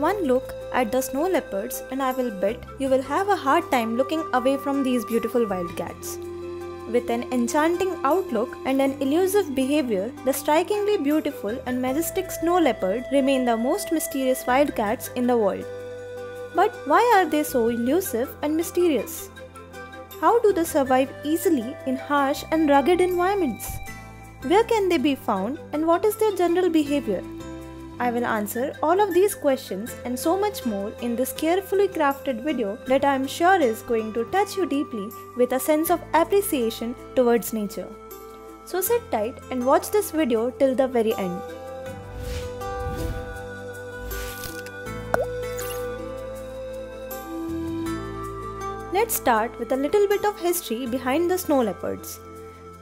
one look at the snow leopards and I will bet you will have a hard time looking away from these beautiful wildcats. With an enchanting outlook and an elusive behavior, the strikingly beautiful and majestic snow leopard remain the most mysterious wildcats in the world. But why are they so elusive and mysterious? How do they survive easily in harsh and rugged environments? Where can they be found and what is their general behavior? I will answer all of these questions and so much more in this carefully crafted video that I am sure is going to touch you deeply with a sense of appreciation towards nature. So sit tight and watch this video till the very end. Let's start with a little bit of history behind the snow leopards.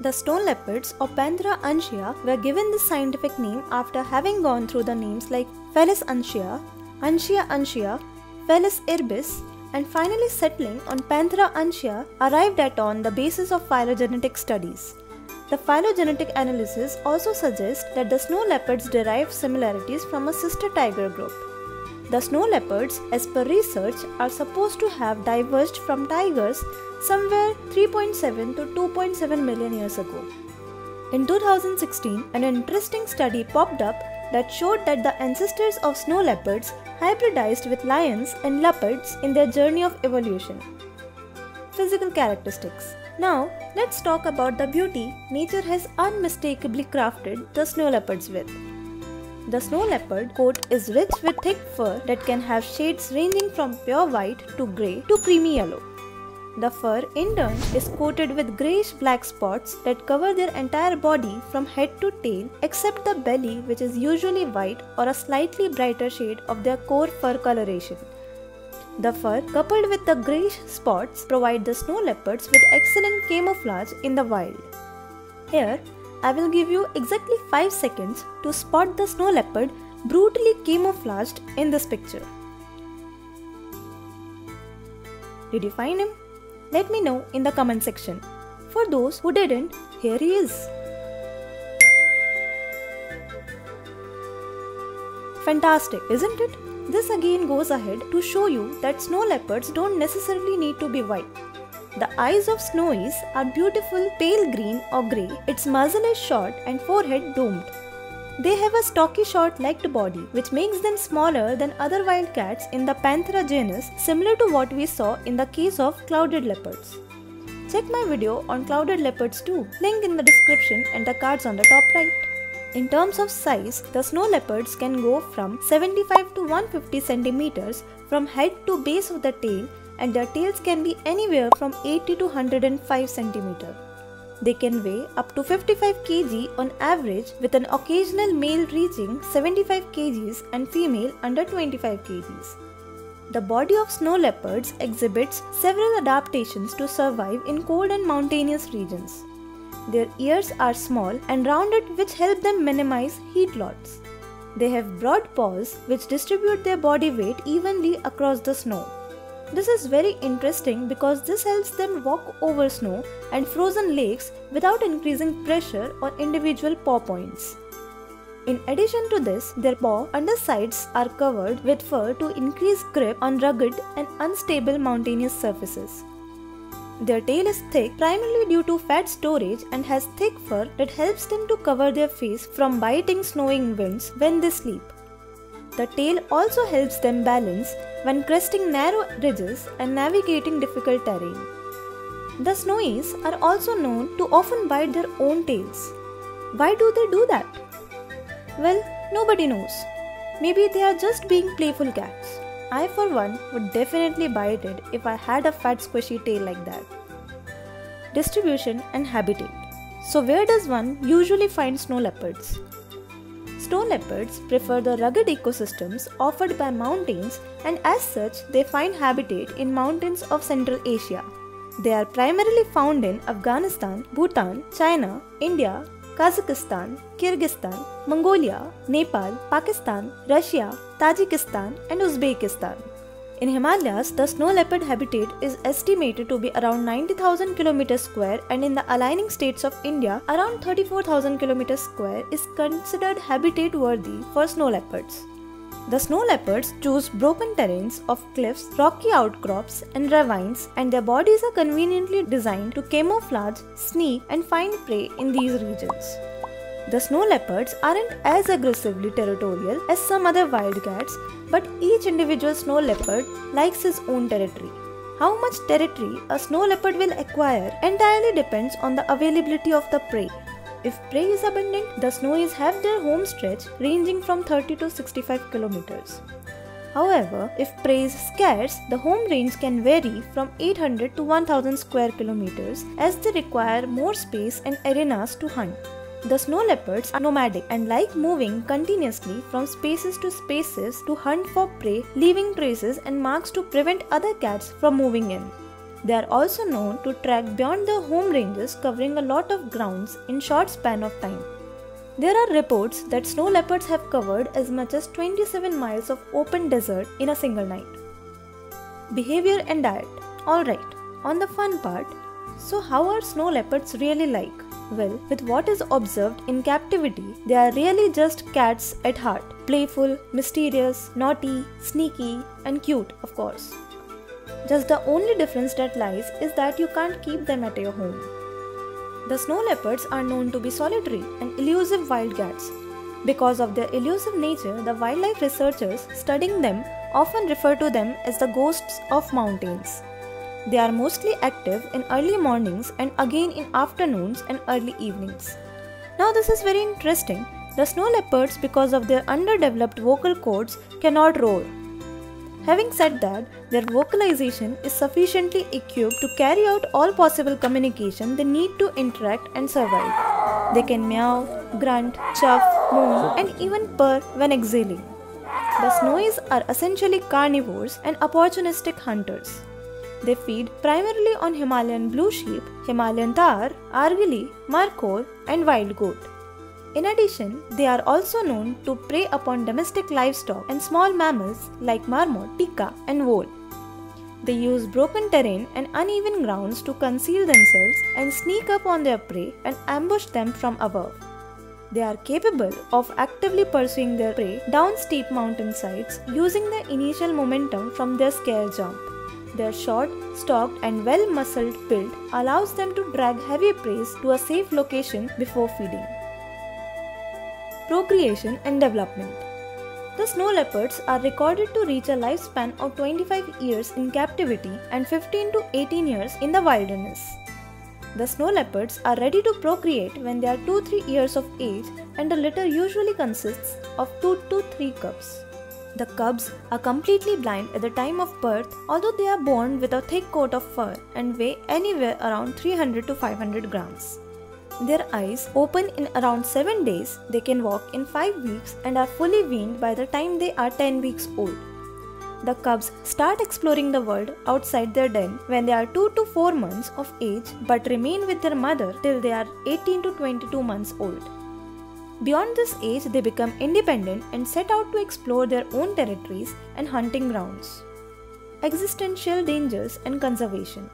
The stone leopards or Panthera uncia were given this scientific name after having gone through the names like Felis uncia, Uncia uncia, Felis irbis, and finally settling on Panthera uncia arrived at on the basis of phylogenetic studies. The phylogenetic analysis also suggests that the snow leopards derive similarities from a sister tiger group. The snow leopards, as per research, are supposed to have diverged from tigers somewhere 3.7 to 2.7 million years ago. In 2016, an interesting study popped up that showed that the ancestors of snow leopards hybridized with lions and leopards in their journey of evolution. Physical characteristics. Now, let's talk about the beauty nature has unmistakably crafted the snow leopards with. The snow leopard coat is rich with thick fur that can have shades ranging from pure white to grey to creamy yellow. The fur in turn is coated with greyish black spots that cover their entire body from head to tail except the belly which is usually white or a slightly brighter shade of their core fur coloration. The fur coupled with the greyish spots provide the snow leopards with excellent camouflage in the wild. Here, I will give you exactly 5 seconds to spot the snow leopard brutally camouflaged in this picture. Did you find him? Let me know in the comment section. For those who didn't, here he is. Fantastic, isn't it? This again goes ahead to show you that snow leopards don't necessarily need to be white. The eyes of Snowies are beautiful pale green or grey, its muzzle is short and forehead domed. They have a stocky short legged body which makes them smaller than other wildcats in the Panthera genus similar to what we saw in the case of clouded leopards. Check my video on clouded leopards too, link in the description and the cards on the top right. In terms of size, the snow leopards can go from 75 to 150 centimeters from head to base of the tail and their tails can be anywhere from 80 to 105 cm. They can weigh up to 55 kg on average with an occasional male reaching 75 kg and female under 25 kg. The body of snow leopards exhibits several adaptations to survive in cold and mountainous regions. Their ears are small and rounded which help them minimize heat loss. They have broad paws which distribute their body weight evenly across the snow. This is very interesting because this helps them walk over snow and frozen lakes without increasing pressure on individual paw points. In addition to this, their paw undersides are covered with fur to increase grip on rugged and unstable mountainous surfaces. Their tail is thick primarily due to fat storage and has thick fur that helps them to cover their face from biting snowing winds when they sleep. The tail also helps them balance when cresting narrow ridges and navigating difficult terrain. The snowies are also known to often bite their own tails. Why do they do that? Well, nobody knows. Maybe they are just being playful cats. I, for one, would definitely bite it if I had a fat squishy tail like that. Distribution and habitat. So, where does one usually find snow leopards? Snow leopards prefer the rugged ecosystems offered by mountains and as such they find habitat in mountains of Central Asia. They are primarily found in Afghanistan, Bhutan, China, India, Kazakhstan, Kyrgyzstan, Mongolia, Nepal, Pakistan, Russia, Tajikistan and Uzbekistan. In Himalayas, the snow leopard habitat is estimated to be around 90,000 km square and in the aligning states of India, around 34,000 km square is considered habitat worthy for snow leopards. The snow leopards choose broken terrains of cliffs, rocky outcrops, and ravines, and their bodies are conveniently designed to camouflage, sneak, and find prey in these regions. The snow leopards aren't as aggressively territorial as some other wild cats, but each individual snow leopard likes his own territory. How much territory a snow leopard will acquire entirely depends on the availability of the prey. If prey is abundant, the snowies have their home stretch ranging from 30 to 65 kilometers. However, if prey is scarce, the home range can vary from 800 to 1000 square kilometers as they require more space and arenas to hunt. The snow leopards are nomadic and like moving continuously from spaces to spaces to hunt for prey, leaving traces and marks to prevent other cats from moving in. They are also known to track beyond their home ranges covering a lot of grounds in short span of time. There are reports that snow leopards have covered as much as 27 miles of open desert in a single night. Behavior and diet. Alright, on the fun part, so how are snow leopards really like? Well, with what is observed in captivity, they are really just cats at heart. Playful, mysterious, naughty, sneaky, and cute, of course. Just the only difference that lies is that you can't keep them at your home. The snow leopards are known to be solitary and elusive wildcats. Because of their elusive nature, the wildlife researchers studying them often refer to them as the ghosts of mountains. They are mostly active in early mornings and again in afternoons and early evenings. Now, this is very interesting. The snow leopards, because of their underdeveloped vocal cords, cannot roar. Having said that, their vocalization is sufficiently equipped to carry out all possible communication they need to interact and survive. They can meow, grunt, chuff, moan, and even purr when exhaling. The snowies are essentially carnivores and opportunistic hunters. They feed primarily on Himalayan blue sheep, Himalayan tahr, argali, markhor, and wild goat. In addition, they are also known to prey upon domestic livestock and small mammals like marmot, pika, and vole. They use broken terrain and uneven grounds to conceal themselves and sneak up on their prey and ambush them from above. They are capable of actively pursuing their prey down steep mountain sides using the initial momentum from their scare jump. Their short, stalked, and well muscled build allows them to drag heavy prey to a safe location before feeding procreation and development. The snow leopards are recorded to reach a lifespan of 25 years in captivity and 15 to 18 years in the wilderness. The snow leopards are ready to procreate when they are 2 3 years of age and the litter usually consists of 2 to 3 cubs. The cubs are completely blind at the time of birth although they are born with a thick coat of fur and weigh anywhere around 300 to 500 grams. Their eyes open in around 7 days, they can walk in 5 weeks and are fully weaned by the time they are 10 weeks old. The cubs start exploring the world outside their den when they are 2 to 4 months of age but remain with their mother till they are 18 to 22 months old. Beyond this age, they become independent and set out to explore their own territories and hunting grounds. Existential dangers and conservation.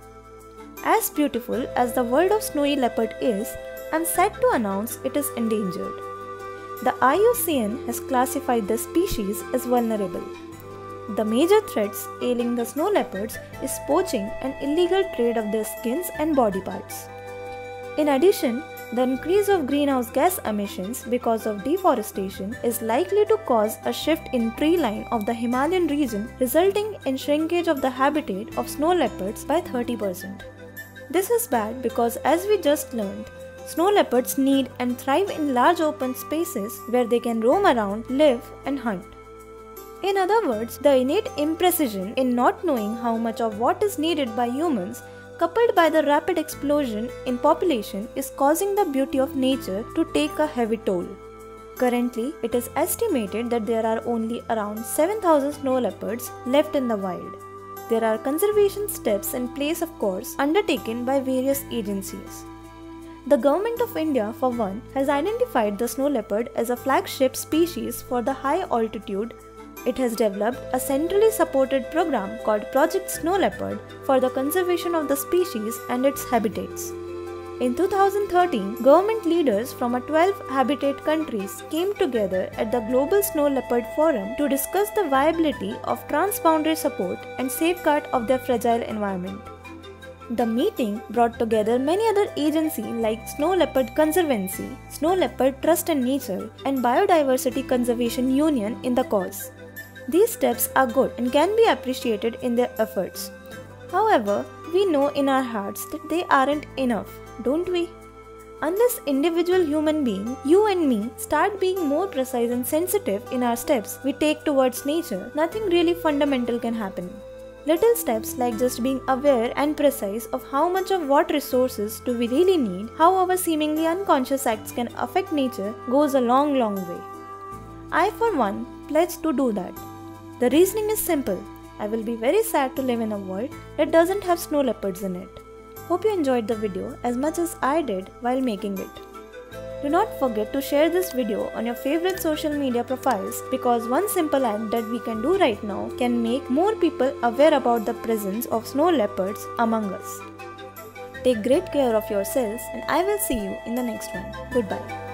As beautiful as the world of snowy leopard is, I'm sad to announce it is endangered. The IUCN has classified the species as vulnerable. The major threats ailing the snow leopards is poaching and illegal trade of their skins and body parts. In addition, the increase of greenhouse gas emissions because of deforestation is likely to cause a shift in tree line of the Himalayan region resulting in shrinkage of the habitat of snow leopards by 30%. This is bad because as we just learned, Snow leopards need and thrive in large open spaces where they can roam around, live, and hunt. In other words, the innate imprecision in not knowing how much of what is needed by humans, coupled by the rapid explosion in population, is causing the beauty of nature to take a heavy toll. Currently, it is estimated that there are only around 7,000 snow leopards left in the wild. There are conservation steps in place, of course, undertaken by various agencies. The Government of India, for one, has identified the snow leopard as a flagship species for the high altitude. It has developed a centrally supported program called Project Snow Leopard for the conservation of the species and its habitats. In 2013, government leaders from 12 habitat countries came together at the Global Snow Leopard Forum to discuss the viability of transboundary support and safeguard of their fragile environment. The meeting brought together many other agencies like Snow Leopard Conservancy, Snow Leopard Trust and Nature, and Biodiversity Conservation Union in the cause. These steps are good and can be appreciated in their efforts. However, we know in our hearts that they aren't enough, don't we? Unless individual human being, you and me, start being more precise and sensitive in our steps we take towards nature, nothing really fundamental can happen. Little steps like just being aware and precise of how much of what resources do we really need, how our seemingly unconscious acts can affect nature goes a long, long way. I, for one, pledge to do that. The reasoning is simple. I will be very sad to live in a world that doesn't have snow leopards in it. Hope you enjoyed the video as much as I did while making it. Do not forget to share this video on your favorite social media profiles because one simple act that we can do right now can make more people aware about the presence of snow leopards among us. Take great care of yourselves and I will see you in the next one. Goodbye.